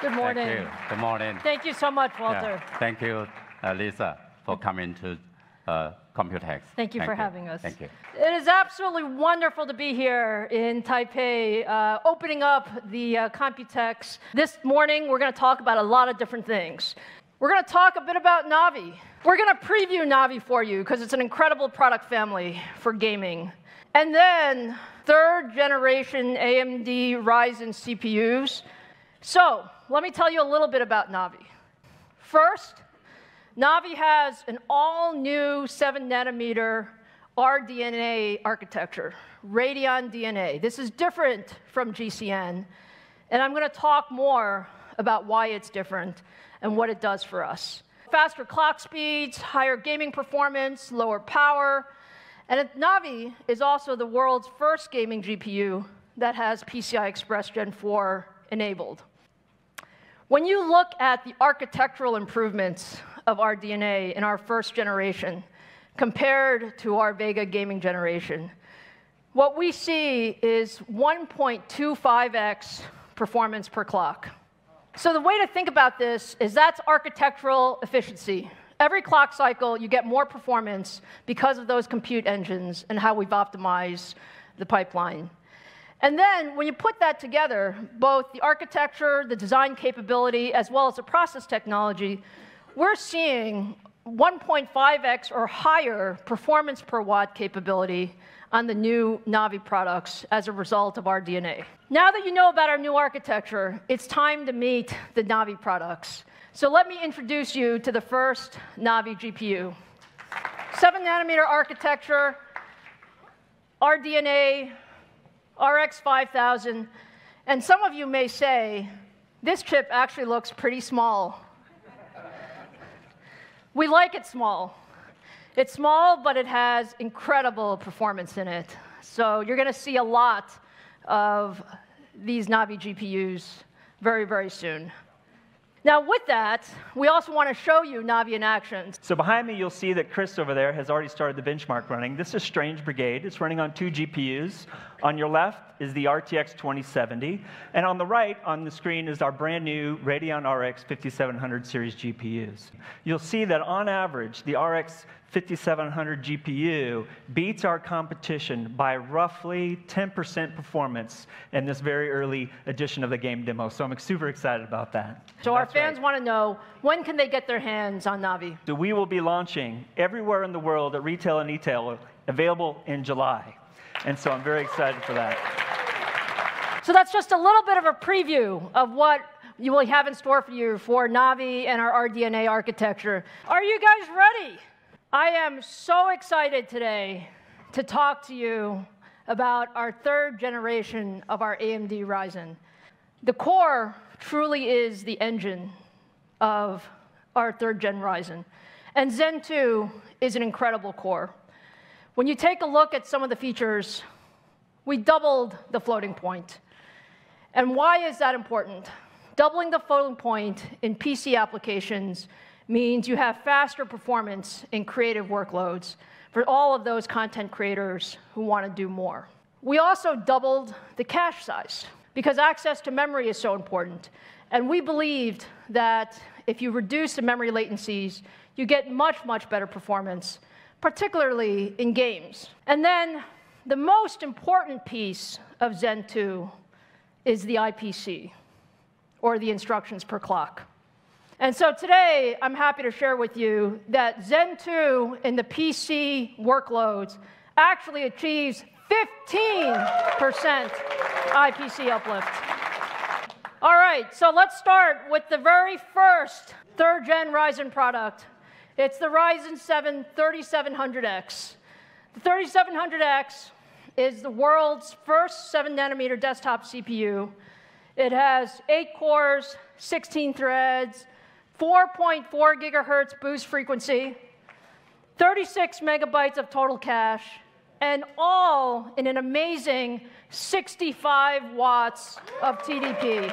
Good morning. Thank you. Good morning. Thank you so much, Yeah. Walter. Thank you, uh, Lisa, for coming to uh, Computex. Thank you for having us. Thank you. It is absolutely wonderful to be here in Taipei, uh, opening up the uh, Computex. This morning, we're going to talk about a lot of different things. We're going to talk a bit about Navi. We're going to preview Navi for you because it's an incredible product family for gaming. And then, third generation AMD Ryzen CPUs. So, let me tell you a little bit about Navi. First, Navi has an all new 7 nanometer RDNA architecture, Radeon DNA. This is different from GCN, and I'm going to talk more about why it's different and what it does for us. Faster clock speeds, higher gaming performance, lower power, and Navi is also the world's first gaming GPU that has PCI Express Gen 4 enabled. When you look at the architectural improvements of RDNA in our first generation compared to our Vega gaming generation, what we see is 1.25x performance per clock. So the way to think about this is that's architectural efficiency. Every clock cycle, you get more performance because of those compute engines and how we've optimized the pipeline. And then when you put that together, both the architecture, the design capability, as well as the process technology, we're seeing 1.5x or higher performance per watt capability on the new Navi products as a result of RDNA. Now that you know about our new architecture, it's time to meet the Navi products. So let me introduce you to the first Navi GPU. 7 nanometer architecture, RDNA, RX 5000, and some of you may say, this chip actually looks pretty small. We like it small. It's small, but it has incredible performance in it. So you're going to see a lot of these Navi GPUs very, very soon. Now, with that, we also want to show you Navi in action. So behind me, you'll see that Chris over there has already started the benchmark running. This is Strange Brigade. It's running on two GPUs. On your left is the RTX 2070, and on the right on the screen is our brand new Radeon RX 5700 series GPUs. You'll see that on average, the RX 5700 GPU beats our competition by roughly 10% performance in this very early edition of the game demo. So I'm super excited about that. So our fans right. want to know when can they get their hands on Navi? So we will be launching everywhere in the world at retail and e-tail, available in July. And so I'm very excited for that. So that's just a little bit of a preview of what you will have in store for you for Navi and our RDNA architecture. Are you guys ready? I am so excited today to talk to you about our third generation of our AMD Ryzen. The core truly is the engine of our third gen Ryzen. And Zen 2 is an incredible core. When you take a look at some of the features, we doubled the floating point. And why is that important? Doubling the floating point in PC applications means you have faster performance in creative workloads for all of those content creators who want to do more. We also doubled the cache size because access to memory is so important. And we believed that if you reduce the memory latencies, you get much, much better performance, particularly in games. And then the most important piece of Zen 2 is the IPC, or the instructions per clock. And so today, I'm happy to share with you that Zen 2 in the PC workloads actually achieves 15% IPC uplift. All right, so let's start with the very first third gen Ryzen product. It's the Ryzen 7 3700X. The 3700X is the world's first 7 nanometer desktop CPU. It has 8 cores, 16 threads, 4.4 gigahertz boost frequency, 36 megabytes of total cache, and all in an amazing 65 watts of TDP.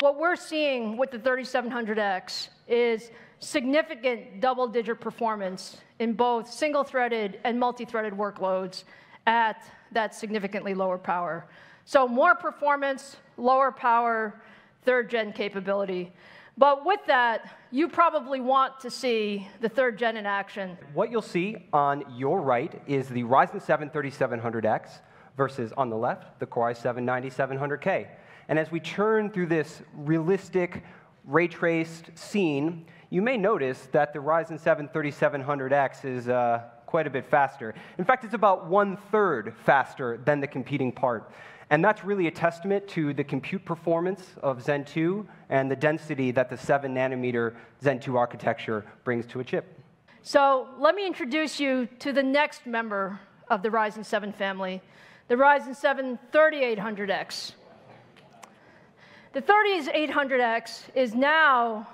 What we're seeing with the 3700X is significant double-digit performance in both single-threaded and multi-threaded workloads at that significantly lower power. So more performance, lower power, third gen capability. But with that, you probably want to see the third gen in action. What you'll see on your right is the Ryzen 7 3700X versus on the left, the Core i7 9700K. And as we churn through this realistic, ray traced scene, you may notice that the Ryzen 7 3700X is uh, quite a bit faster. In fact, it's about one third faster than the competing part. And that's really a testament to the compute performance of Zen 2 and the density that the 7 nanometer Zen 2 architecture brings to a chip. So let me introduce you to the next member of the Ryzen 7 family, the Ryzen 7 3800X. The 3800X is now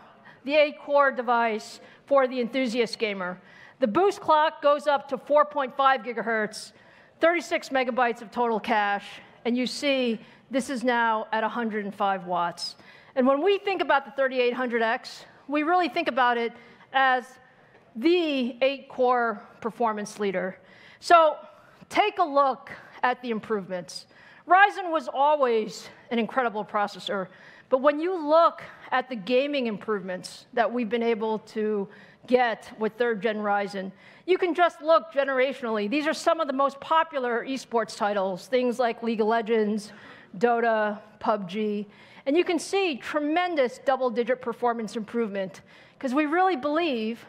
the 8-core device for the enthusiast gamer. The boost clock goes up to 4.5 gigahertz, 36 megabytes of total cache, and you see this is now at 105 watts. And when we think about the 3800X, we really think about it as the eight core performance leader. So take a look at the improvements. Ryzen was always an incredible processor, but when you look at the gaming improvements that we've been able to get with third gen Ryzen. You can just look generationally. These are some of the most popular esports titles, things like League of Legends, Dota, PUBG. And you can see tremendous double digit performance improvement because we really believe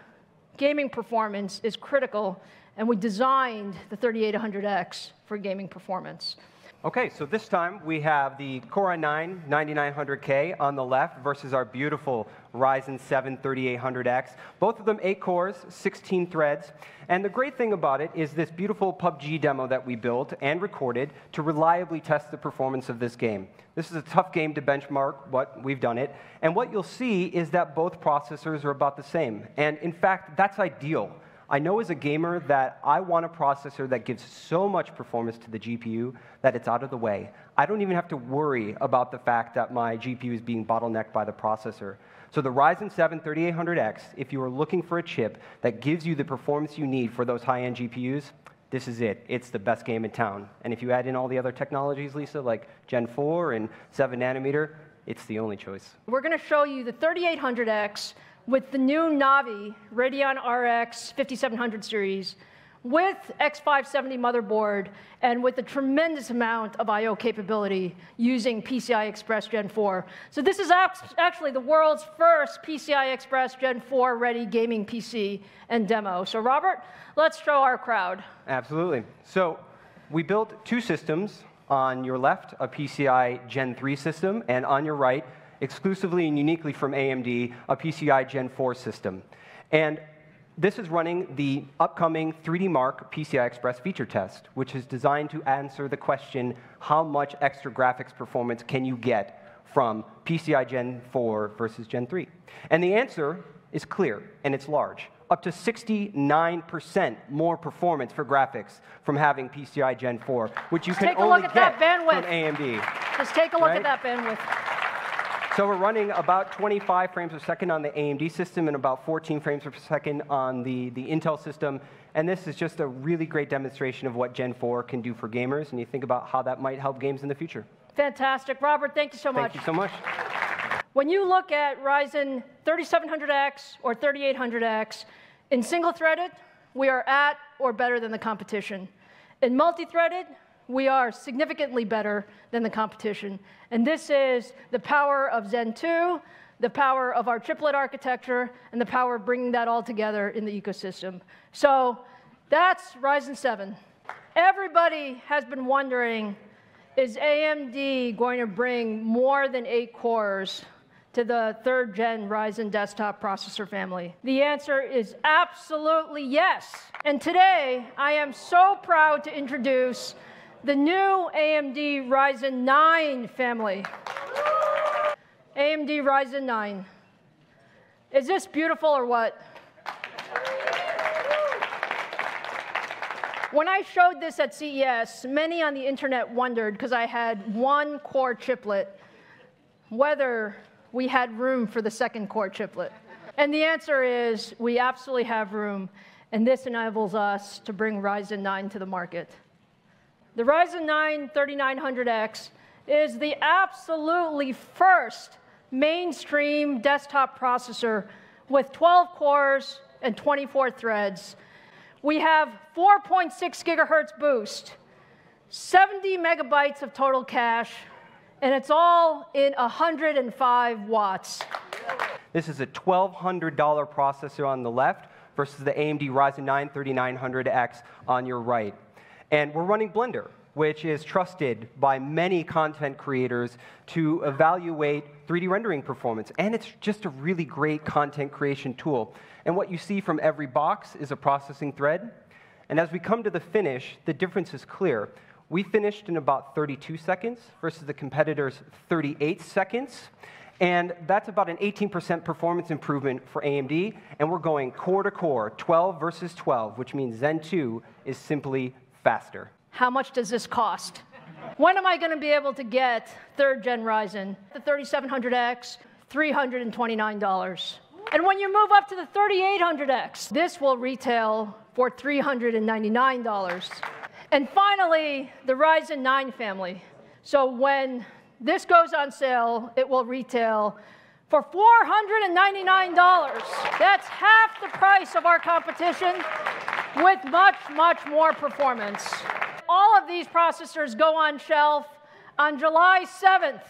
gaming performance is critical, and we designed the 3800X for gaming performance. Okay, so this time we have the Core i9 9900K on the left versus our beautiful Ryzen 7 3800X. Both of them 8 cores, 16 threads. And the great thing about it is this beautiful PUBG demo that we built and recorded to reliably test the performance of this game. This is a tough game to benchmark, but we've done it. And what you'll see is that both processors are about the same. And in fact, that's ideal I know as a gamer that I want a processor that gives so much performance to the GPU that it's out of the way. I don't even have to worry about the fact that my GPU is being bottlenecked by the processor. So the Ryzen 7 3800X, if you are looking for a chip that gives you the performance you need for those high-end GPUs, this is it. It's the best game in town. And if you add in all the other technologies, Lisa, like Gen 4 and 7 nanometer, it's the only choice. We're going to show you the 3800X with the new Navi Radeon RX 5700 series with X570 motherboard and with a tremendous amount of I.O. capability using PCI Express Gen 4. So this is actually the world's first PCI Express Gen 4 ready gaming PC and demo. So Robert, let's show our crowd. Absolutely. So we built two systems. On your left, a PCI Gen 3 system, and on your right, exclusively and uniquely from AMD, a PCI Gen 4 system. And this is running the upcoming 3D Mark PCI Express feature test, which is designed to answer the question, how much extra graphics performance can you get from PCI Gen 4 versus Gen 3? And the answer is clear, and it's large. Up to 69% more performance for graphics from having PCI Gen 4, which you Just can only get from AMD. Just take a look right? at that bandwidth. So we're running about 25 frames per second on the AMD system and about 14 frames per second on the, the Intel system. And this is just a really great demonstration of what Gen 4 can do for gamers, and you think about how that might help games in the future. Fantastic. Robert, thank you so much. Thank you so much. When you look at Ryzen 3700X or 3800X, in single-threaded, we are at or better than the competition. In multi-threaded, we are significantly better than the competition. And this is the power of Zen 2, the power of our chiplet architecture, and the power of bringing that all together in the ecosystem. So that's Ryzen 7. Everybody has been wondering, is AMD going to bring more than eight cores to the third gen Ryzen desktop processor family? The answer is absolutely yes. And today, I am so proud to introduce the new AMD Ryzen 9 family. AMD Ryzen 9. Is this beautiful or what? When I showed this at CES, many on the internet wondered, because I had one core chiplet, whether we had room for the second core chiplet. And the answer is we absolutely have room, and this enables us to bring Ryzen 9 to the market. The Ryzen 9 3900X is the absolutely first mainstream desktop processor with 12 cores and 24 threads. We have 4.6 gigahertz boost, 70 megabytes of total cache, and it's all in 105 watts. This is a $1,200 processor on the left versus the AMD Ryzen 9 3900X on your right. And we're running Blender, which is trusted by many content creators to evaluate 3D rendering performance. And it's just a really great content creation tool. And what you see from every box is a processing thread. And as we come to the finish, the difference is clear. We finished in about 32 seconds versus the competitor's 38 seconds. And that's about an 18% performance improvement for AMD. And we're going core to core, 12 versus 12, which means Zen 2 is simply faster. How much does this cost? when am I going to be able to get third gen Ryzen? The 3700X, $329. And when you move up to the 3800X, this will retail for $399. And finally, the Ryzen 9 family. So when this goes on sale, it will retail for $499. That's half the price of our competition with much, much more performance all of these processors go on shelf on July 7th.